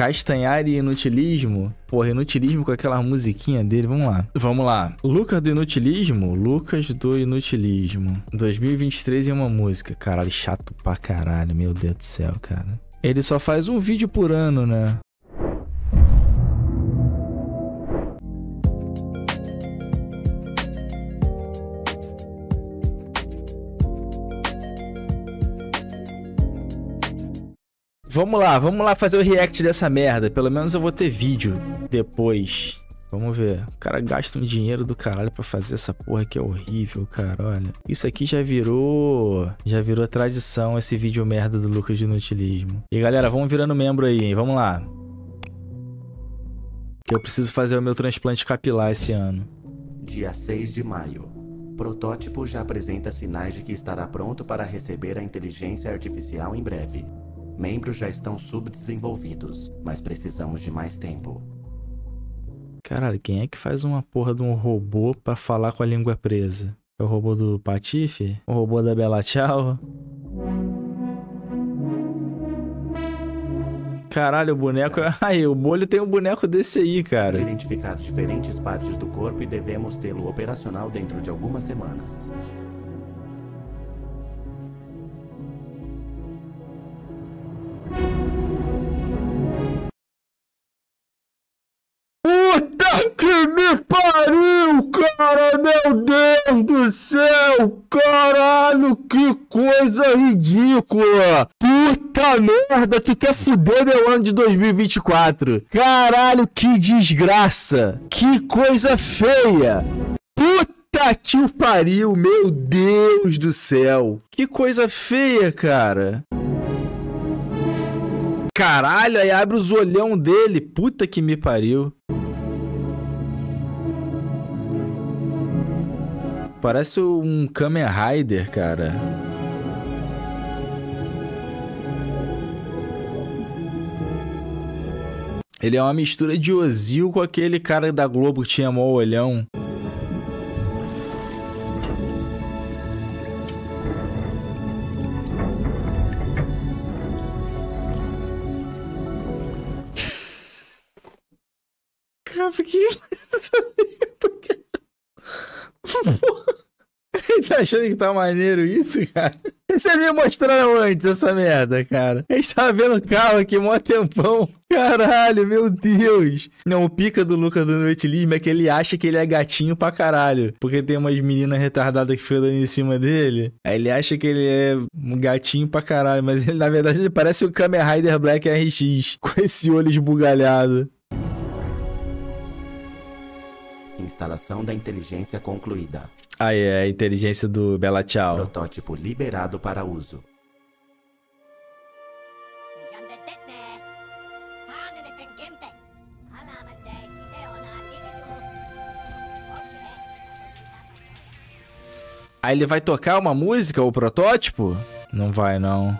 Castanhar e Inutilismo. Porra, Inutilismo com aquela musiquinha dele. Vamos lá. Vamos lá. Lucas do Inutilismo. Lucas do Inutilismo. 2023 em uma música. Caralho, chato pra caralho. Meu Deus do céu, cara. Ele só faz um vídeo por ano, né? Vamos lá, vamos lá fazer o react dessa merda. Pelo menos eu vou ter vídeo depois. Vamos ver. O cara gasta um dinheiro do caralho pra fazer essa porra que é horrível, cara. Olha. Isso aqui já virou. Já virou tradição esse vídeo merda do Lucas de Inutilismo. E galera, vamos virando membro aí, hein? Vamos lá. Eu preciso fazer o meu transplante capilar esse ano. Dia 6 de maio. Protótipo já apresenta sinais de que estará pronto para receber a inteligência artificial em breve. Membros já estão subdesenvolvidos, mas precisamos de mais tempo. Caralho, quem é que faz uma porra de um robô pra falar com a língua presa? É o robô do Patife? O robô da Bela Tchau? Caralho, o boneco. Aí, o bolho tem um boneco desse aí, cara. Identificar diferentes partes do corpo e devemos tê-lo operacional dentro de algumas semanas. Céu! Caralho, que coisa ridícula! Puta merda, tu quer fuder meu ano de 2024? Caralho, que desgraça! Que coisa feia! Puta que pariu, meu Deus do céu! Que coisa feia, cara! Caralho, aí abre os olhão dele. Puta que me pariu. Parece um Kamen Rider, cara. Ele é uma mistura de Ozil com aquele cara da Globo que tinha mó olhão. Cara, que... Ele tá achando que tá maneiro isso, cara? Você me mostraram antes essa merda, cara. A gente tava vendo o carro aqui mó tempão. Caralho, meu Deus. Não, o pica do Luca do Noitilismo é que ele acha que ele é gatinho pra caralho. Porque tem umas meninas retardadas que ficam dando em cima dele. Aí ele acha que ele é um gatinho pra caralho. Mas ele, na verdade, ele parece o Kamen Rider Black RX. Com esse olho esbugalhado. Instalação da inteligência concluída. Aí é a inteligência do Bela Tchau. Protótipo liberado para uso. Aí ele vai tocar uma música, o protótipo? Não vai, não.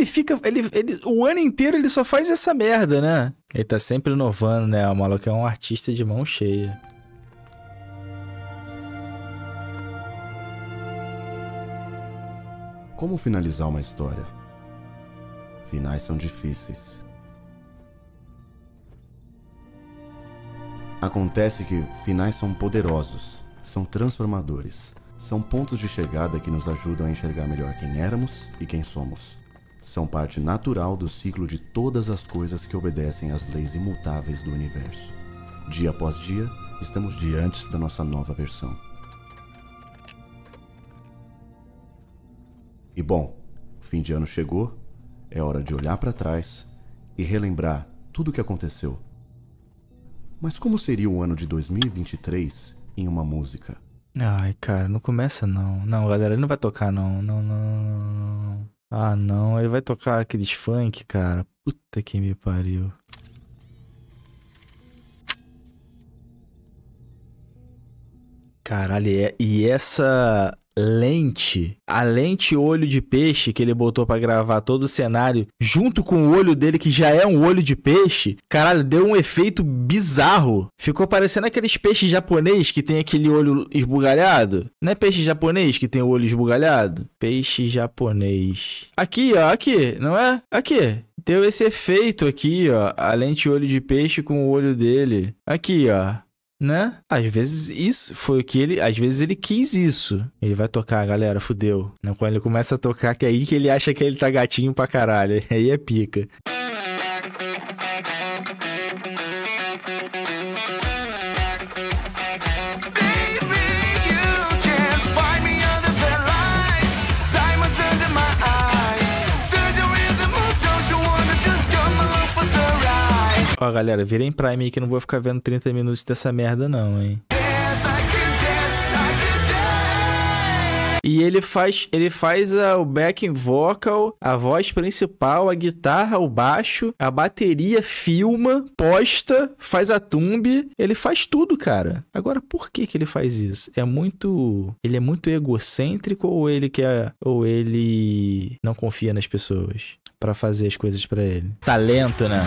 Ele fica. Ele, ele, o ano inteiro ele só faz essa merda, né? Ele tá sempre inovando, né? O maluco é um artista de mão cheia. Como finalizar uma história? Finais são difíceis. Acontece que finais são poderosos, são transformadores, são pontos de chegada que nos ajudam a enxergar melhor quem éramos e quem somos. São parte natural do ciclo de todas as coisas que obedecem às leis imutáveis do universo. Dia após dia, estamos diante da nossa nova versão. E bom, o fim de ano chegou, é hora de olhar para trás e relembrar tudo o que aconteceu. Mas como seria o ano de 2023 em uma música? Ai, cara, não começa não. Não, galera, ele não vai tocar não. Não, não, não, não. Ah, não, ele vai tocar aqueles funk, cara. Puta que me pariu. Caralho, e essa lente, a lente olho de peixe que ele botou para gravar todo o cenário, junto com o olho dele que já é um olho de peixe, caralho, deu um efeito bizarro. Ficou parecendo aqueles peixes japonês que tem aquele olho esbugalhado. Não é peixe japonês que tem o olho esbugalhado? Peixe japonês. Aqui, ó, aqui, não é? Aqui. Deu esse efeito aqui, ó, a lente olho de peixe com o olho dele. Aqui, ó né? Às vezes isso foi o que ele, às vezes ele quis isso. Ele vai tocar, galera, fudeu. Quando ele começa a tocar, que é aí que ele acha que ele tá gatinho pra caralho. Aí é pica. Ó, galera, virem Prime aí que não vou ficar vendo 30 minutos dessa merda, não, hein? E ele faz, ele faz a, o backing vocal, a voz principal, a guitarra, o baixo, a bateria, filma, posta, faz a tumbe, ele faz tudo, cara. Agora, por que que ele faz isso? É muito, ele é muito egocêntrico ou ele quer ou ele não confia nas pessoas para fazer as coisas para ele? Talento, né?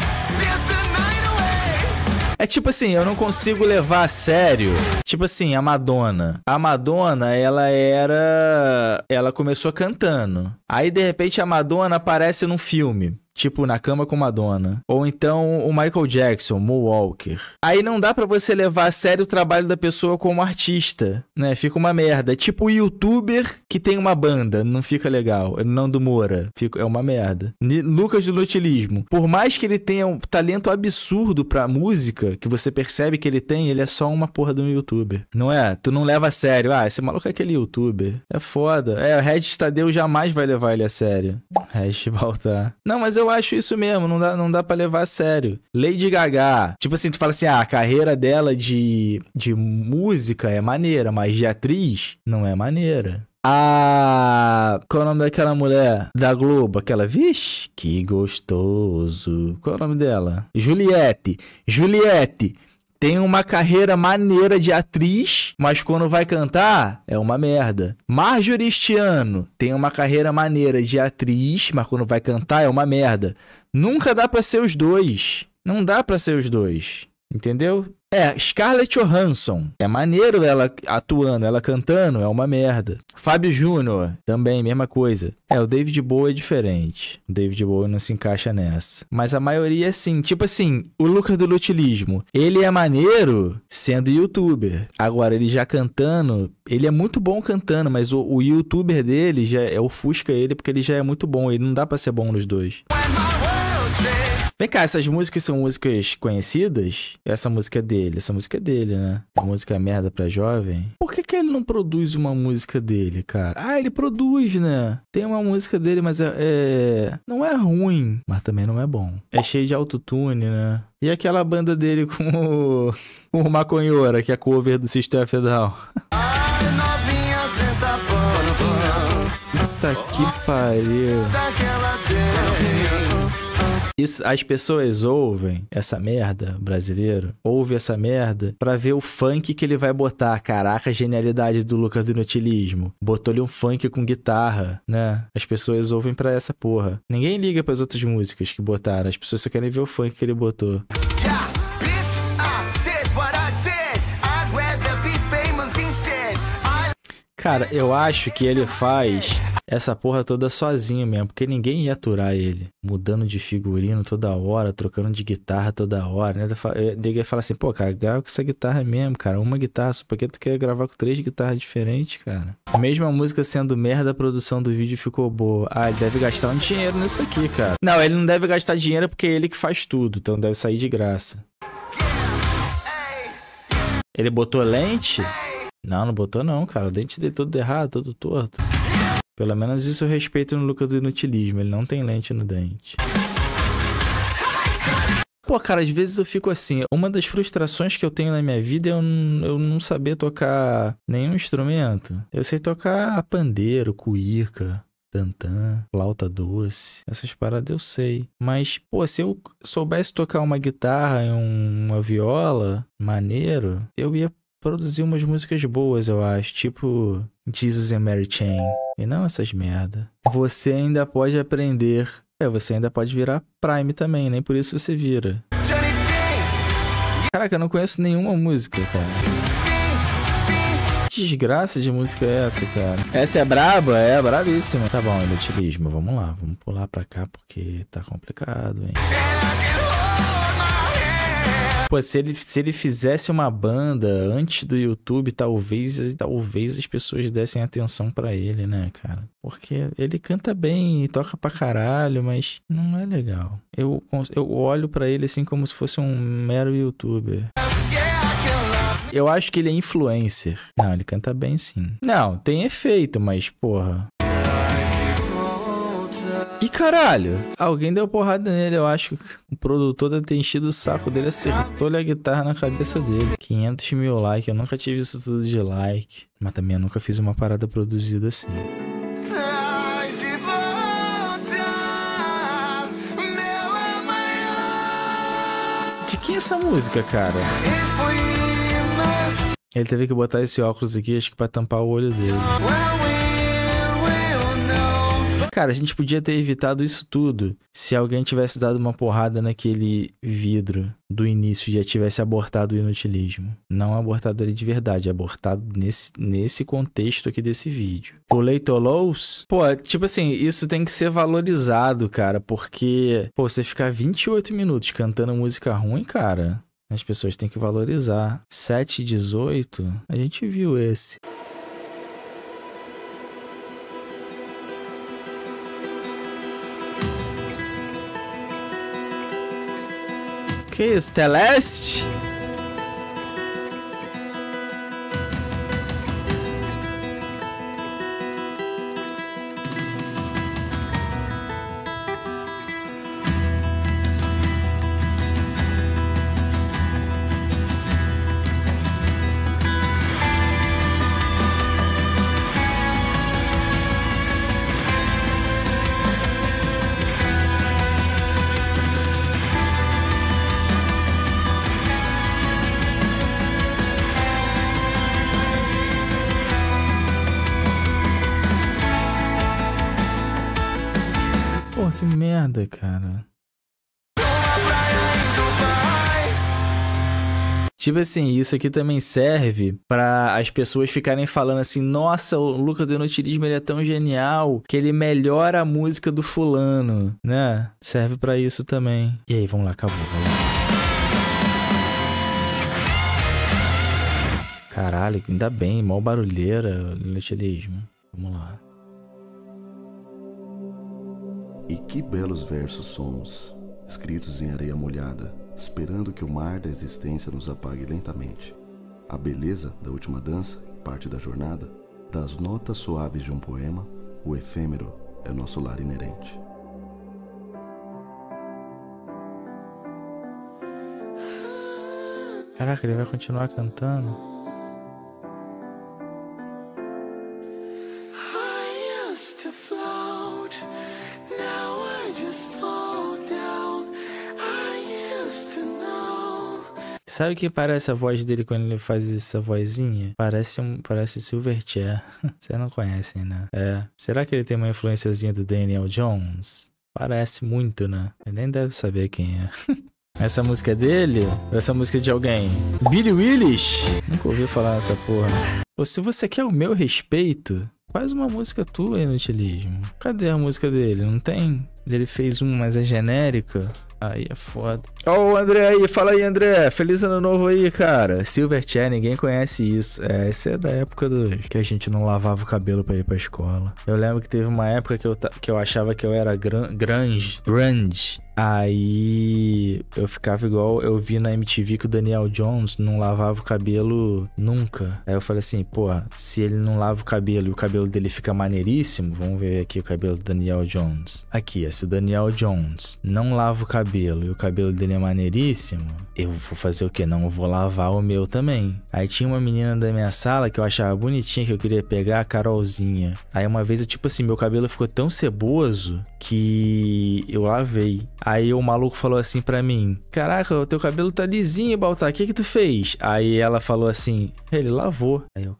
É tipo assim, eu não consigo levar a sério. Tipo assim, a Madonna. A Madonna, ela era. Ela começou cantando. Aí, de repente, a Madonna aparece num filme. Tipo, na cama com Madonna. Ou então o Michael Jackson, Moonwalker. Aí não dá para você levar a sério o trabalho da pessoa como artista, né? Fica uma merda. Tipo o youtuber que tem uma banda, não fica legal. Não do Moura. Fica, é uma merda. N Lucas do Nutilismo. Por mais que ele tenha um talento absurdo pra música, que você percebe que ele tem, ele é só uma porra de um youtuber. Não é? Tu não leva a sério. Ah, esse maluco é aquele youtuber. É foda. É, o Regis Tadeu jamais vai levar ele a sério. Regis Baltar. Não, mas eu eu acho isso mesmo, não dá, não dá pra levar a sério. Lady Gaga, tipo assim, tu fala assim, ah, a carreira dela de, de música é maneira, mas de atriz não é maneira. A. Qual é o nome daquela mulher da Globo? Aquela. Vixe, que gostoso. Qual é o nome dela? Juliette. Juliette tem uma carreira maneira de atriz, mas quando vai cantar é uma merda. Marjorie Stiano tem uma carreira maneira de atriz, mas quando vai cantar é uma merda. Nunca dá para ser os dois. Não dá para ser os dois. Entendeu? É, Scarlett Johansson. É maneiro ela atuando, ela cantando, é uma merda. Fábio Júnior, também, mesma coisa. É, o David Bowie é diferente. O David Bowie não se encaixa nessa. Mas a maioria é assim. Tipo assim, o Lucas do Lutilismo. Ele é maneiro sendo youtuber. Agora, ele já cantando. Ele é muito bom cantando, mas o, o youtuber dele já é o Fusca ele, porque ele já é muito bom. Ele não dá pra ser bom nos dois. Vem cá, essas músicas são músicas conhecidas? Essa música é dele, essa música é dele, né? A música é merda pra jovem. Por que, que ele não produz uma música dele, cara? Ah, ele produz, né? Tem uma música dele, mas é, é... não é ruim, mas também não é bom. É cheio de autotune, né? E aquela banda dele com o, com o Maconhora, que é cover do System Federal. Ai, novinha, senta Puta que pariu. Isso, as pessoas ouvem essa merda, brasileiro, ouve essa merda pra ver o funk que ele vai botar. Caraca, a genialidade do Lucas do Inutilismo. Botou-lhe um funk com guitarra, né? As pessoas ouvem pra essa porra. Ninguém liga para as outras músicas que botaram. As pessoas só querem ver o funk que ele botou. Cara, eu acho que ele faz essa porra toda sozinho mesmo, porque ninguém ia aturar ele, mudando de figurino toda hora, trocando de guitarra toda hora, né? Ninguém ia falar assim, pô, cara, grava com essa guitarra mesmo, cara, uma guitarra, só porque tu quer gravar com três guitarras diferentes, cara. Mesmo a música sendo merda, a produção do vídeo ficou boa. Ah, ele deve gastar um dinheiro nisso aqui, cara. Não, ele não deve gastar dinheiro porque é ele que faz tudo, então deve sair de graça. Ele botou lente? Não, não botou não, cara. O dente dele todo errado, todo torto. Pelo menos isso eu respeito no Lucas do Inutilismo. Ele não tem lente no dente. Pô, cara, às vezes eu fico assim. Uma das frustrações que eu tenho na minha vida é eu, eu não saber tocar nenhum instrumento. Eu sei tocar pandeiro, cuíca, tantã, flauta doce. Essas paradas eu sei. Mas, pô, se eu soubesse tocar uma guitarra e uma viola, maneiro, eu ia produziu umas músicas boas, eu acho. Tipo Jesus and Mary Chain. E não essas merda. Você ainda pode aprender. É, você ainda pode virar Prime também, nem por isso você vira. Caraca, eu não conheço nenhuma música, cara desgraça de música é essa, cara? Essa é braba? É, brabíssima. Tá bom, inutilismo. Vamos lá, vamos pular pra cá porque tá complicado, hein? Pô, se ele, se ele fizesse uma banda antes do YouTube, talvez, talvez as pessoas dessem atenção para ele, né, cara? Porque ele canta bem e toca pra caralho, mas não é legal. Eu, eu olho para ele assim como se fosse um mero youtuber. Eu acho que ele é influencer. Não, ele canta bem sim. Não, tem efeito, mas porra. E caralho, alguém deu porrada nele, eu acho que o produtor deve ter enchido o saco dele, acertou-lhe a guitarra na cabeça dele. 500 mil likes, eu nunca tive isso tudo de like. Mas também eu nunca fiz uma parada produzida assim. De quem é essa música, cara? Ele teve que botar esse óculos aqui, acho que pra tampar o olho dele. Cara, a gente podia ter evitado isso tudo se alguém tivesse dado uma porrada naquele vidro do início e já tivesse abortado o inutilismo. Não abortado ele de verdade, abortado nesse, nesse contexto aqui desse vídeo. O Leitolous, pô, tipo assim, isso tem que ser valorizado, cara, porque, pô, você ficar 28 minutos cantando música ruim, cara, as pessoas têm que valorizar. 7 e 18, a gente viu esse. Que isso? Teleste? Que merda, cara. Tipo assim, isso aqui também serve para as pessoas ficarem falando assim: nossa, o Luca do Inutilismo ele é tão genial que ele melhora a música do fulano, né? Serve para isso também. E aí, vamos lá, acabou, lá. Caralho, ainda bem, mal barulheira, inutilismo. Vamos lá. E que belos versos somos, escritos em areia molhada, esperando que o mar da existência nos apague lentamente. A beleza da última dança, parte da jornada, das notas suaves de um poema, o efêmero é nosso lar inerente. Caraca, ele vai continuar cantando. Sabe o que parece a voz dele quando ele faz essa vozinha? Parece um, parece Silverchair. Você não conhece, né? É. Será que ele tem uma influenciazinha do Daniel Jones? Parece muito, né? Ele nem deve saber quem é. Essa música é dele? Ou essa música é de alguém? Billy Willis? Nunca ouvi falar nessa porra. Pô, se você quer o meu respeito, faz uma música tua, Inutilismo. Cadê a música dele? Não tem? Ele fez uma, mas é genérica. Aí é foda. Ó o André aí, fala aí, André. Feliz ano novo aí, cara. Silverchair, ninguém conhece isso. É, esse é da época do que a gente não lavava o cabelo pra ir pra escola. Eu lembro que teve uma época que eu, que eu achava que eu era gran grunge, grunge. Aí eu ficava igual eu vi na MTV que o Daniel Jones não lavava o cabelo nunca. Aí eu falei assim, pô, se ele não lava o cabelo e o cabelo dele fica maneiríssimo, vamos ver aqui o cabelo do Daniel Jones. Aqui, se o Daniel Jones não lava o cabelo e o cabelo dele é maneiríssimo, eu vou fazer o quê? Não vou lavar o meu também. Aí tinha uma menina da minha sala que eu achava bonitinha, que eu queria pegar, a Carolzinha. Aí uma vez eu, tipo assim, meu cabelo ficou tão ceboso que eu lavei. Aí o maluco falou assim pra mim: Caraca, o teu cabelo tá lisinho, Baltar, o que que tu fez? Aí ela falou assim: Ele lavou. Aí eu.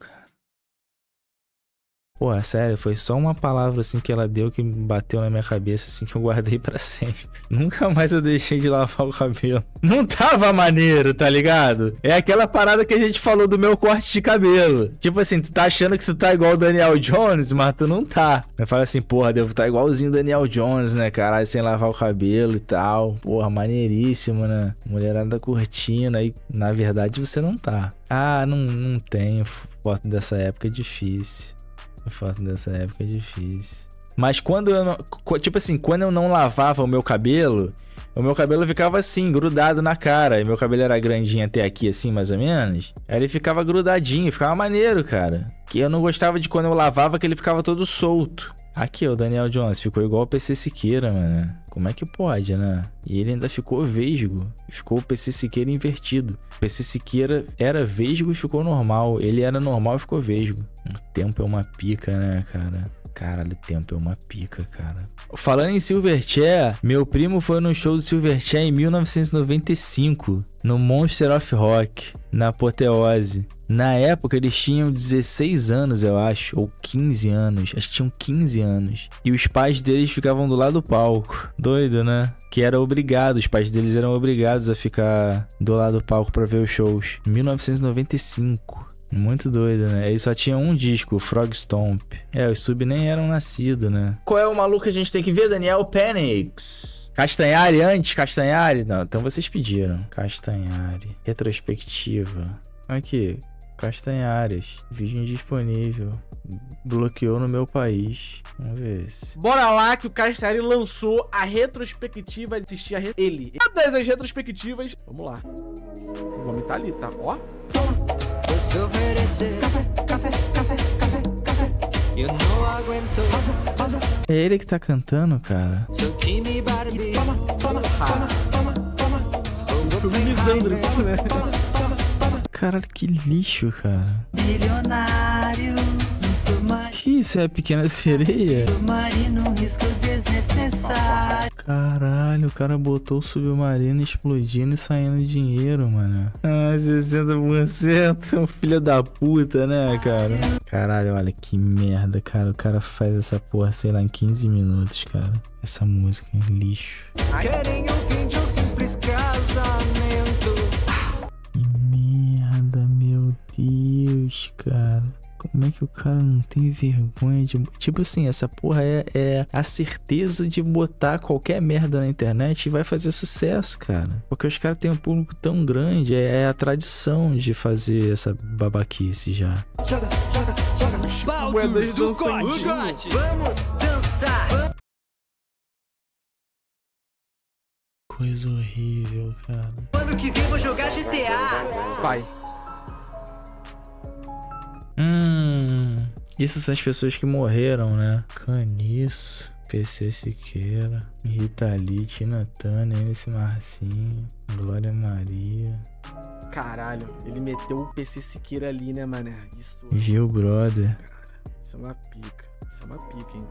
Pô, é sério, foi só uma palavra assim que ela deu que bateu na minha cabeça, assim, que eu guardei para sempre. Nunca mais eu deixei de lavar o cabelo. Não tava maneiro, tá ligado? É aquela parada que a gente falou do meu corte de cabelo. Tipo assim, tu tá achando que tu tá igual o Daniel Jones, mas tu não tá. Eu falo assim, porra, devo estar tá igualzinho o Daniel Jones, né, caralho, sem lavar o cabelo e tal. Porra, maneiríssimo, né? Mulherada curtindo, aí na verdade você não tá. Ah, não, não tenho foto dessa época, é difícil. Foto dessa época é difícil. Mas quando eu não. Tipo assim, quando eu não lavava o meu cabelo, o meu cabelo ficava assim, grudado na cara. E meu cabelo era grandinho até aqui, assim, mais ou menos. Aí ele ficava grudadinho, ficava maneiro, cara. Que eu não gostava de quando eu lavava que ele ficava todo solto. Aqui, o Daniel Jones ficou igual o PC Siqueira, mano. Como é que pode, né? E ele ainda ficou vesgo. Ficou o PC Siqueira invertido. O PC Siqueira era vesgo e ficou normal. Ele era normal e ficou vesgo. O tempo é uma pica, né, cara? Caralho, o tempo é uma pica, cara. Falando em Silverchair, meu primo foi no show do Silverchair em 1995, no Monster of Rock, na Apoteose. Na época eles tinham 16 anos, eu acho, ou 15 anos. Acho que tinham 15 anos. E os pais deles ficavam do lado do palco. Doido, né? Que era obrigado, os pais deles eram obrigados a ficar do lado do palco para ver os shows. 1995. Muito doido, né? Ele só tinha um disco, Frog Stomp. É, os sub nem eram nascidos, né? Qual é o maluco que a gente tem que ver, Daniel? Penix. Castanhari antes? Castanhari? Não, então vocês pediram. Castanhari. Retrospectiva. Aqui. Castanhares. Vídeo indisponível. Bloqueou no meu país. Vamos ver se. Bora lá que o Castanhari lançou a retrospectiva de assistir a re... ele. Todas as retrospectivas. Vamos lá. O nome tá ali, tá? Ó. Se oferecer café, café, café, café, café. Eu não aguento. É ele que tá cantando, cara. Seu time Barbie. Toma, toma, toma, toma, toma. O filme Misandro, né? Caralho, que lixo, cara. Que isso é a pequena sereia? Submarino, risco desnecessário. Caralho, o cara botou o submarino explodindo e saindo dinheiro, mano. Ah, 60%, filho da puta, né, cara? Caralho, olha que merda, cara. O cara faz essa porra, sei lá, em 15 minutos, cara. Essa música é lixo. Querem o fim de um simples casamento. Deus, cara. Como é que o cara não tem vergonha de. Tipo assim, essa porra é, é a certeza de botar qualquer merda na internet e vai fazer sucesso, cara. Porque os caras têm um público tão grande, é, é a tradição de fazer essa babaquice já. Joga, joga, joga. Baldur do Vamos dançar! Coisa horrível, cara. Ano que vem vou jogar GTA. Vai. Hum. Isso são as pessoas que morreram, né? Caniço, PC Siqueira, Rita Lee, Tina Turner, MC Marcinho, Glória Maria. Caralho, ele meteu o PC Siqueira ali, né, mané? Isso. Gil Brother. Isso é uma pica. Isso é uma pica, hein?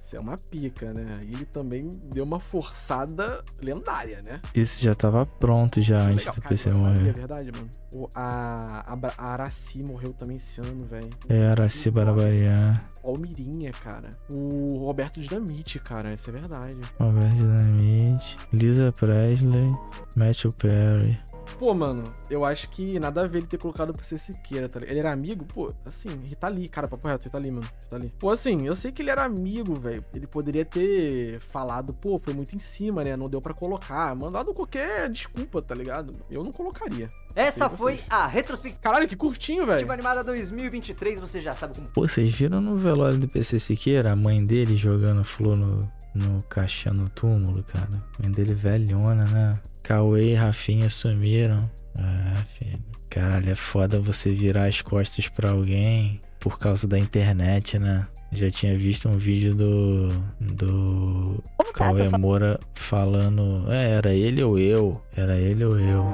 Isso é uma pica, né? E ele também deu uma forçada lendária, né? Esse já tava pronto já é antes do PC morrer. É verdade, mano. O, a, a, a Araci morreu também esse ano, velho. É, Araci Barabarian. Almirinha, cara. O Roberto Dinamite, cara. Isso é verdade. Roberto Dinamite. Lisa Presley. Matthew Perry. Pô, mano, eu acho que nada a ver ele ter colocado o PC Siqueira, tá ligado? Ele era amigo? Pô, assim, Rita Lee, cara, papo reto, Rita Lee, mano, Rita Lee. Pô, assim, eu sei que ele era amigo, velho. Ele poderia ter falado, pô, foi muito em cima, né? Não deu para colocar. Mandado qualquer desculpa, tá ligado? Eu não colocaria. Essa foi a retrospectiva. Caralho, que curtinho, velho. animada 2023, você já sabe como. Pô, vocês viram no velório do PC Siqueira a mãe dele jogando flor no, no caixão no túmulo, cara? Mãe dele velhona, né? Cauê e Rafinha sumiram. Ah, filho. Caralho, é foda você virar as costas pra alguém por causa da internet, né? Já tinha visto um vídeo do. do. Tá? Cauê Tô Moura falando. É, era ele ou eu? Era ele ou eu?